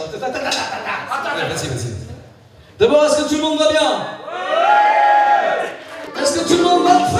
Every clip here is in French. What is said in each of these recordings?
chante. vas-y, vas-y. D'abord, est-ce que tout le monde va bien? Est-ce que tout le monde va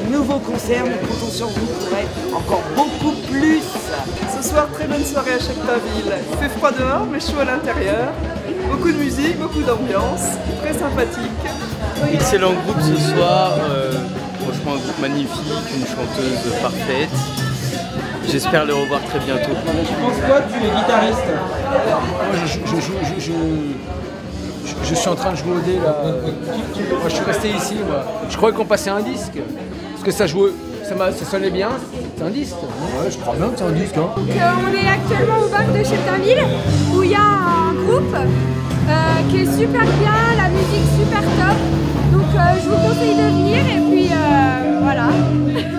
concert, nous comptons sur vous pour être encore beaucoup plus. Ce soir, très bonne soirée à Cheptaville. Il fait froid dehors, mais chaud à l'intérieur. Beaucoup de musique, beaucoup d'ambiance, très sympathique. Excellent groupe ce soir, euh, franchement un groupe magnifique, une chanteuse parfaite. J'espère les revoir très bientôt. Tu penses quoi Tu es guitariste Moi, je, je, joue- je- je- je suis en train de jouer au dé là. Moi, je suis resté ici. Moi. Je croyais qu'on passait un disque. Parce que ça jouait, ça, sonnait bien. C'est un disque. Ouais, je crois bien que c'est un disque. Hein. Donc, euh, on est actuellement au bar de Cheltenville où il y a un groupe euh, qui est super bien, la musique super top. Donc, euh, je vous conseille de venir et puis voilà.